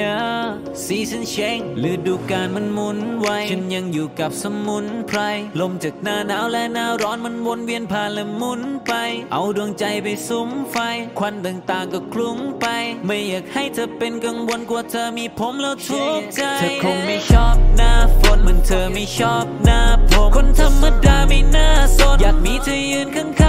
yeah season change ฤดูกาลมันหมุนไวฉันยังอยู่กับสมุนไพร ลมจากหน้าหนาวและหน้าร้อนมันวนเวียนผ่านและหมุนไป เอาดวงใจไปสุมไฟ ควันต่างๆก็คลุ้งไป ไม่อยากให้เธอเป็นกังวลกลัวเธอมีผมแล้วทุกข์ใจ เธอคงไม่ชอบหน้าฝนเหมือนเธอไม่ชอบหน้าผม คนธรรมดาไม่น่าสนอยากมีเธอยืนข้างๆ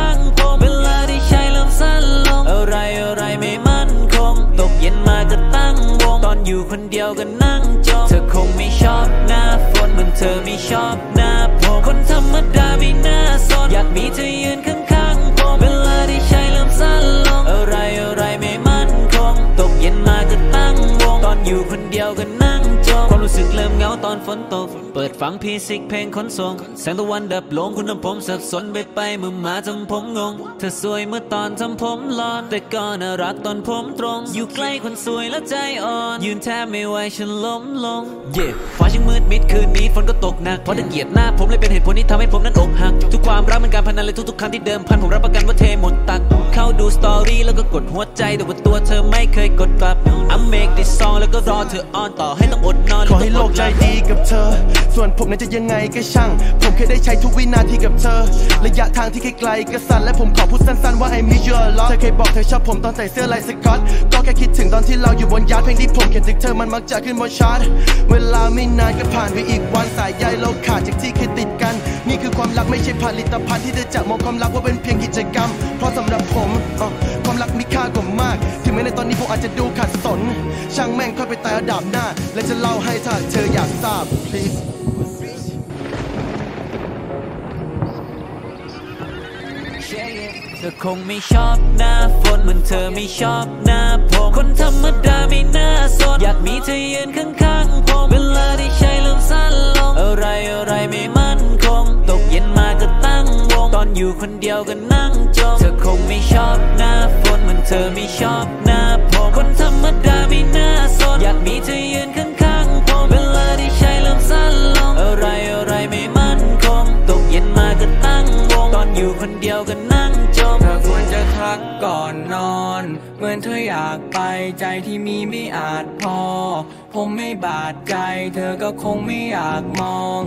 อยู่คนเดียวก็นั่งจมเธอคงไม่ชอบหน้าฝนเหมือนเธอไม่ชอบหน้าผมคนธรรมดาไม่น่าสนอยากมีเธอยืนข้างๆผมเวลาที่ใช้เริ่มสั้นลงอะไรอะไรไม่มั่นคงตกเย็นมาก็ตั้งวงตอนอยู่คนเดียวก็นั่ง สึกเริ่มเหงาตอนฝนตก เปิดฟังพีซิกเพลงขนส่งแสงตะวันดับลงคุณทำผมสับสนไปไปมือมาทำผมงง เธอสวยเมื่อตอนทำผมหลอน แต่ก็น่ารักตอนผมตรง อยู่ใกล้คนสวยแล้วใจอ่อน ยืนแทบไม่ไหวฉันล้มลง เย่ฟ้าช่างมืดมิดคืนนี้ฝนก็ตกหนัก เพราะตะเกียดหน้าผมเลยเป็นเหตุผลที่ทำให้ผมนั้นอกหัก ทุกความรักเป็นการพนันเลยทุกๆครั้งที่เดิมพันผมรับประกันว่าเทหมดตัก เข้าดูสตอรี่แล้วก็กดหัวใจแต่ว่าตัวเธอไม่เคยกดกลับ I'm make this song แล้วก็รอเธอออนต่อให้ต้องอดนอนขอให้โลกใจดีกับเธอ ส่วนผมนั้นจะยังไงก็ช่าง ผมแค่ได้ใช้ทุกวินาทีกับเธอ ระยะทางที่ไกลๆก็สั้นและผมขอพูดสั้นๆว่า I miss you a lot เธอเคยบอกเธอชอบผมตอนใส่เสื้อลายสก๊อต ก็แค่คิดถึงตอนที่เราอยู่บนยานเพลงที่ผมเขียนถึงเธอมันมักจะขึ้นบนชาร์ต เวลาไม่นานก็ผ่านไปอีกวันสายใยเราขาดจากที่เคยติดกัน นี่คือความรักไม่ใช่ผลิตภัณฑ์ที่เธอจะมองความรักว่าเป็นเพียงกิจกรรม เพราะสำหรับผมเอ่อความ รักมีค่ากว่ามาก ถึงแม้ในตอนนี้ผมอาจจะดูขัดสน ช่างแม่งค่อยไปตายระดับหน้า และจะเล่าให้ถ้าเธออยากทราบ please เธอคงไม่ชอบหน้าฝนเหมือนเธอไม่ชอบหน้าผมคนธรรมดาไม่น่าสนอยากมีเธอยืนข้างๆผมเวลาที่ใช้เริ่มสั้นลง อะไรอะไรไม่มั่นคง ตกเย็นมาก็ตั้งวง ตอนอยู่คนเดียวก็นั่งจมเธอคงไม่ชอบ เธอไม่ชอบหน้าผมคนธรรมดาไม่น่าสน อยากมีเธอยืนข้างๆผมเวลาที่ใช้เริ่มสั้นลง อะไรอะไรไม่มั่นคง ตกเย็นมาก็ตั้งวง ตอนอยู่คนเดียวก็นั่งจม เธอควรจะทักก่อนนอน เหมือนเธออยากไปใจที่มีไม่อาจพอ ผมไม่บาดใจ เธอก็คงไม่อยากมอง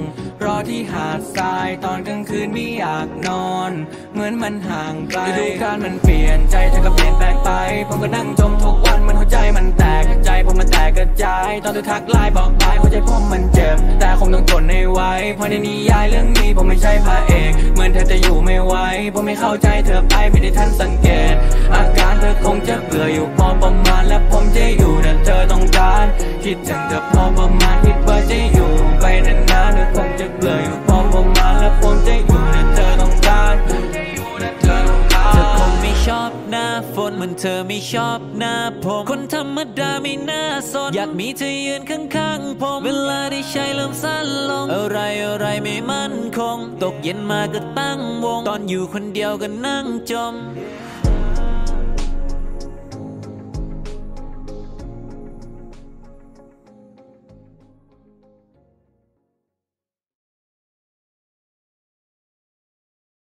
รอที่หาดทรายตอนกลางคืนไม่อยากนอน เหมือนมันห่างไกลฤดูกาลมันเปลี่ยนใจเธอก็เปลี่ยนแปลงไป ผมก็นั่งจมทุกวันมันหัวใจมันแตกใจผมมันแตกกระจาย ตอนเธอทักไลน์บอกบายหัวใจผมมันเจ็บแต่ คงต้องทนให้ไว้ เพราะในนิยายเรื่องนี้ผมไม่ใช่พระเอก เหมือนเธอจะอยู่ไม่ไหวผมไม่เข้าใจเธอไปไม่ได้ทันสังเกต อาการเธอคงจะเบื่ออยู่พอประมาณ และผมจะอยู่แต่เธอต้องการ คิดถึงเธอพอประมาณคิดว่าจะอยู่ไปนานๆเธอคงจะเบื่ออยู่พอประมาณและผมจะอยู่ หน้าฝนเหมือนเธอไม่ชอบหน้าผมคนธรรมดาไม่น่าสนอยากมีเธอยืนข้างๆผมเวลาที่ใช้เริ่มสั้นลง อะไรอะไรไม่มั่นคง ตกเย็นมาก็ตั้งวง ตอนอยู่คนเดียวก็นั่งจม